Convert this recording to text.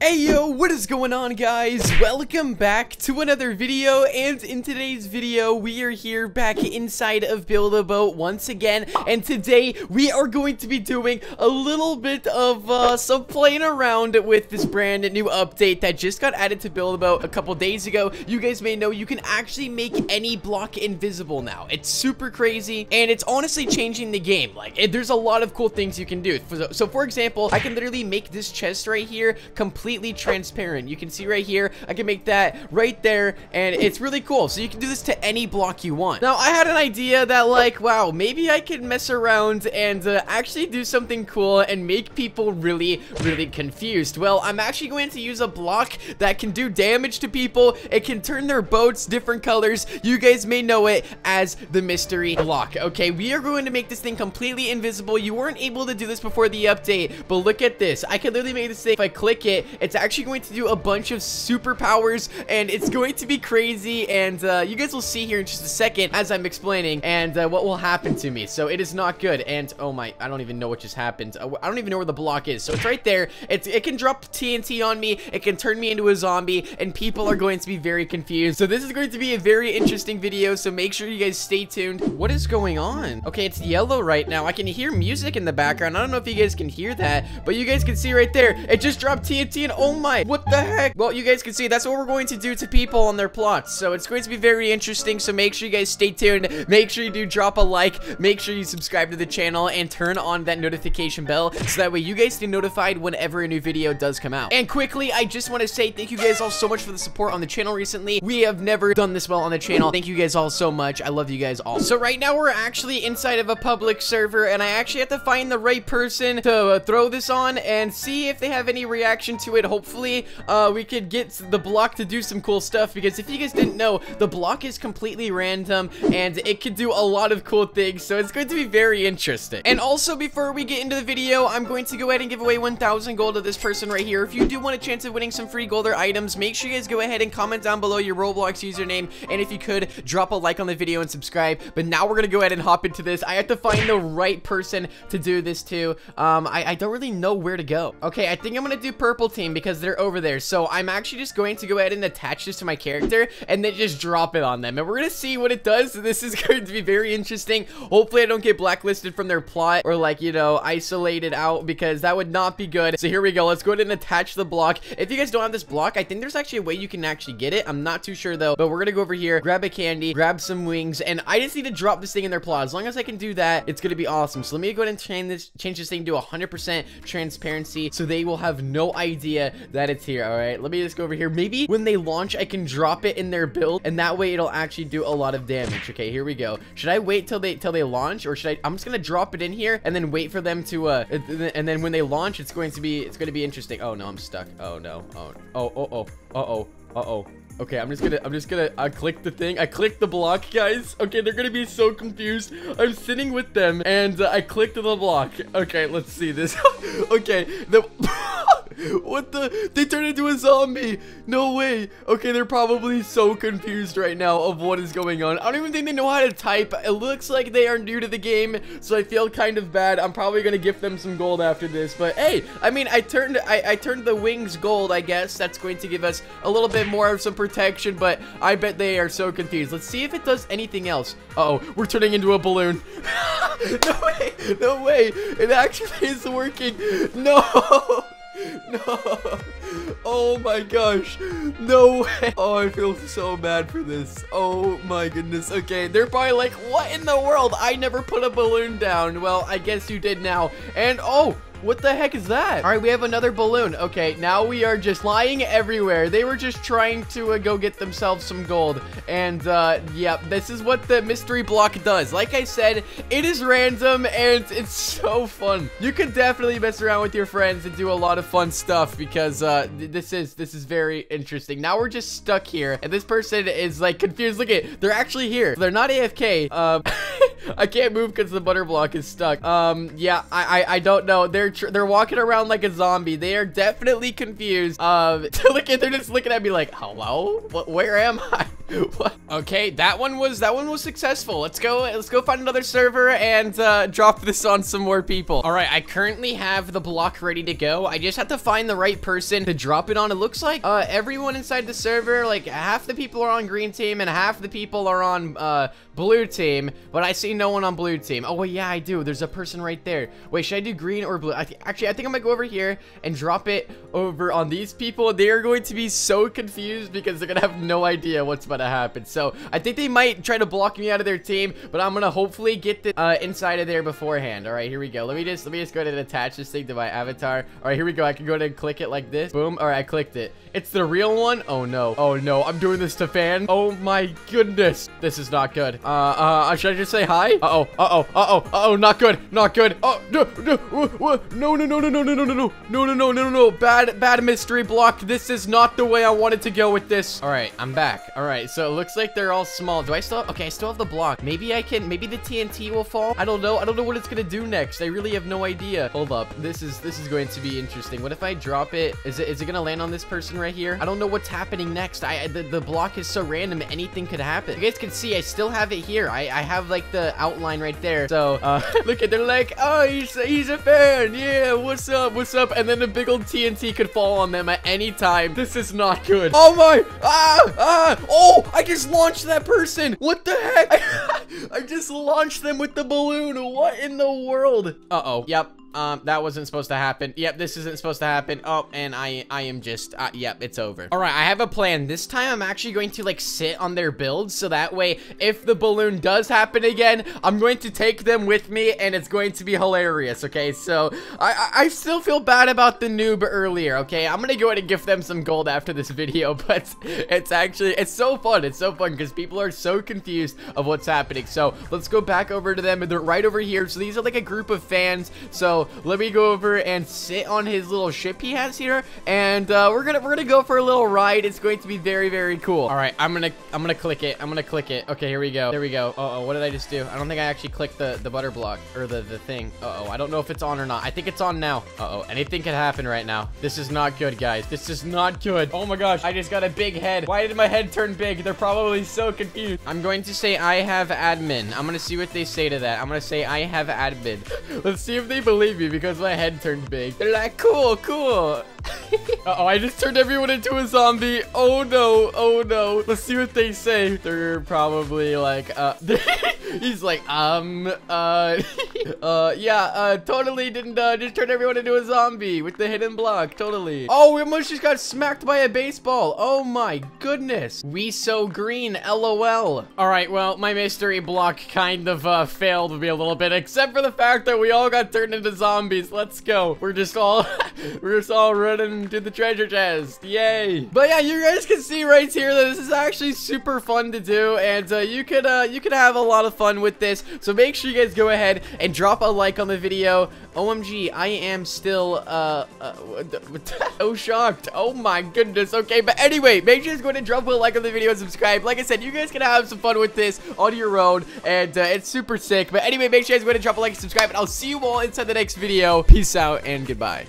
Hey yo, what is going on guys? Welcome back to another video and in today's video we are here back inside of Build-A-Boat once again and today we are going to be doing a little bit of uh, some playing around with this brand new update that just got added to Build-A-Boat a couple days ago. You guys may know you can actually make any block invisible now. It's super crazy and it's honestly changing the game. Like it, there's a lot of cool things you can do. So, so for example, I can literally make this chest right here completely completely transparent. You can see right here, I can make that right there, and it's really cool. So you can do this to any block you want. Now, I had an idea that like, wow, maybe I could mess around and uh, actually do something cool and make people really, really confused. Well, I'm actually going to use a block that can do damage to people. It can turn their boats different colors. You guys may know it as the mystery block. Okay, we are going to make this thing completely invisible. You weren't able to do this before the update, but look at this. I can literally make this thing. If I click it, it's actually going to do a bunch of superpowers, and it's going to be crazy, and uh, you guys will see here in just a second as I'm explaining, and uh, what will happen to me. So it is not good, and oh my, I don't even know what just happened. Uh, I don't even know where the block is. So it's right there. It's, it can drop TNT on me. It can turn me into a zombie, and people are going to be very confused. So this is going to be a very interesting video, so make sure you guys stay tuned. What is going on? Okay, it's yellow right now. I can hear music in the background. I don't know if you guys can hear that, but you guys can see right there. It just dropped TNT oh my, what the heck? Well, you guys can see that's what we're going to do to people on their plots. So it's going to be very interesting. So make sure you guys stay tuned. Make sure you do drop a like. Make sure you subscribe to the channel and turn on that notification bell so that way you guys get notified whenever a new video does come out. And quickly, I just want to say thank you guys all so much for the support on the channel recently. We have never done this well on the channel. Thank you guys all so much. I love you guys all. So right now we're actually inside of a public server and I actually have to find the right person to throw this on and see if they have any reaction to it. Hopefully, uh, we could get the block to do some cool stuff because if you guys didn't know, the block is completely random and it could do a lot of cool things. So it's going to be very interesting. And also, before we get into the video, I'm going to go ahead and give away 1,000 gold to this person right here. If you do want a chance of winning some free gold or items, make sure you guys go ahead and comment down below your Roblox username. And if you could, drop a like on the video and subscribe. But now we're going to go ahead and hop into this. I have to find the right person to do this to. Um, I, I don't really know where to go. Okay, I think I'm going to do purple team because they're over there. So I'm actually just going to go ahead and attach this to my character and then just drop it on them. And we're going to see what it does. This is going to be very interesting. Hopefully I don't get blacklisted from their plot or like, you know, isolated out because that would not be good. So here we go. Let's go ahead and attach the block. If you guys don't have this block, I think there's actually a way you can actually get it. I'm not too sure though, but we're going to go over here, grab a candy, grab some wings, and I just need to drop this thing in their plot. As long as I can do that, it's going to be awesome. So let me go ahead and change this, change this thing to 100% transparency so they will have no idea that it's here. All right, let me just go over here. Maybe when they launch, I can drop it in their build and that way it'll actually do a lot of damage. Okay, here we go. Should I wait till they till they launch or should I I'm just gonna drop it in here and then wait for them to uh and then when they launch it's going to be it's going to be interesting. Oh no, I'm stuck. Oh no. Oh oh oh oh uh oh uh oh. Okay, I'm just gonna, I'm just gonna, I click the thing. I click the block, guys. Okay, they're gonna be so confused. I'm sitting with them, and uh, I clicked the block. Okay, let's see this. okay, the... what the? They turned into a zombie. No way. Okay, they're probably so confused right now of what is going on. I don't even think they know how to type. It looks like they are new to the game, so I feel kind of bad. I'm probably gonna gift them some gold after this. But hey, I mean, I turned, I, I turned the wings gold. I guess that's going to give us a little bit more of some protection. But I bet they are so confused. Let's see if it does anything else. Uh oh, we're turning into a balloon. no way, no way. It actually is working. No. No. Oh my gosh. No way. Oh, I feel so bad for this. Oh my goodness. Okay, they're probably like, what in the world? I never put a balloon down. Well, I guess you did now. And oh, what the heck is that? All right, we have another balloon. Okay, now we are just flying everywhere. They were just trying to uh, go get themselves some gold. And, uh, yeah, this is what the mystery block does. Like I said, it is random and it's so fun. You can definitely mess around with your friends and do a lot of fun stuff because, uh, this is, this is very interesting. Now we're just stuck here and this person is, like, confused. Look at, they're actually here. They're not AFK. Um, I can't move because the butter block is stuck. Um, yeah, I, I, I don't know. They're, they're walking around like a zombie. They are definitely confused. Um, they're just looking at me like, hello? What, where am I? Okay, that one was that one was successful. Let's go. Let's go find another server and uh, drop this on some more people. All right, I currently have the block ready to go. I just have to find the right person to drop it on. It looks like uh, everyone inside the server, like half the people are on green team and half the people are on uh, blue team. But I see no one on blue team. Oh well, yeah, I do. There's a person right there. Wait, should I do green or blue? I actually, I think I'm gonna go over here and drop it over on these people. They are going to be so confused because they're gonna have no idea what's about to happen. So I think they might try to block me out of their team, but I'm gonna hopefully get the uh, inside of there beforehand. All right, here we go. Let me just let me just go ahead and attach this thing to my avatar. All right, here we go. I can go ahead and click it like this. Boom. All right, I clicked it. It's the real one. Oh no. Oh no. I'm doing this to fans. Oh my goodness. This is not good. Uh, uh, should I just say hi? Uh-oh. Uh-oh. Uh-oh. Uh-oh. Not good. Not good. Oh, no, no, no, no, no, no, no, no, no, no, no, no, no, no, no. Bad, bad mystery block. This is not the way I wanted to go with this. All right, I'm back. All right, so it looks like they're all small. Do I still? Okay, I still have the block. Maybe I can. Maybe the TNT will fall. I don't know. I don't know what it's gonna do next. I really have no idea. Hold up. This is this is going to be interesting. What if I drop it? Is it is it gonna land on this person right here? I don't know what's happening next. I the, the block is so random. Anything could happen. You guys can see I still have it here. I I have like the outline right there. So uh, look at they're like, oh, he's he's a fan. Yeah, what's up? What's up? And then the big old TNT could fall on them at any time. This is not good. Oh my! Ah! Ah! Oh! I just launched that person. What the heck? I, just launched them with the balloon. What in the world? Uh oh. Yep. Um, that wasn't supposed to happen. Yep, this isn't supposed to happen. Oh, and I, I am just, uh, yep, it's over. All right, I have a plan. This time I'm actually going to like sit on their builds. So that way, if the balloon does happen again, I'm going to take them with me and it's going to be hilarious. Okay, so I, I still feel bad about the noob earlier. Okay, I'm going to go ahead and give them some gold after this video, but it's actually, it's so fun. It's so fun because people are so confused of what's happening. So let's go back over to them and they're right over here. So these are like a group of fans. So let me go over and sit on his little ship he has here, and uh, we're gonna we're gonna go for a little ride. It's going to be very very cool. All right, I'm gonna I'm gonna click it. I'm gonna click it. Okay, here we go. There we go. Uh oh, what did I just do? I don't think I actually clicked the the butter block or the the thing. Uh oh, I don't know if it's on or not. I think it's on now. Uh oh, anything could happen right now. This is not good, guys. This is not good. Oh my gosh, I just got a big head. Why did my head turn big? They're probably so confused. I'm going to say I have admin. I'm gonna see what they say to that. I'm gonna say I have admin. Let's see if they believe because my head turned big. They're like, cool, cool. uh oh I just turned everyone into a zombie. Oh no, oh no. Let's see what they say. They're probably like, uh, he's like, um, uh, uh, yeah, uh, totally didn't, uh, just turn everyone into a zombie with the hidden block. Totally. Oh, we almost just got smacked by a baseball. Oh my goodness. We so green, lol. All right, well, my mystery block kind of, uh, failed me a little bit, except for the fact that we all got turned into zombies. Let's go. We're just all, we're just all running to the treasure chest. Yay. But yeah, you guys can see right here that this is actually super fun to do. And uh, you could uh, you could have a lot of fun with this. So make sure you guys go ahead and drop a like on the video. OMG, I am still uh, uh so shocked. Oh my goodness. Okay, but anyway, make sure you guys go ahead and drop a like on the video and subscribe. Like I said, you guys can have some fun with this on your own. And uh, it's super sick. But anyway, make sure you guys go ahead and drop a like and subscribe. And I'll see you all inside the next video. Peace out and goodbye.